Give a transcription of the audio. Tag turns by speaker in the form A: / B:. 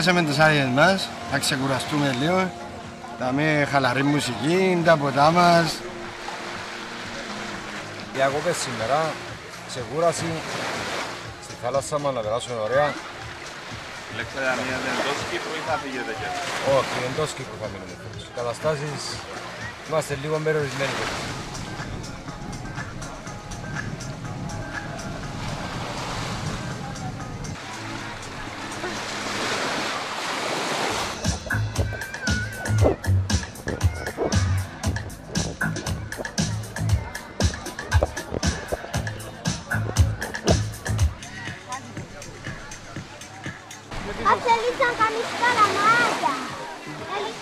A: πιάσαμε τις άδειες μας, να ξεκουραστούμε λίγο. Να με χαλαρή μουσική, τα ποτά μας.
B: Διακοπές σήμερα, ξεκούραση, στη θάλασσα μας να περάσουμε ωραία.
C: Λέξατε να μείνετε εντός Κύπρου ή θα φύγετε και
B: Όχι, εντός Κύπρου θα μείνουμε. Οι καταστάσεις είμαστε λίγο περιορισμένοι.
D: Até eles andam misturando a eles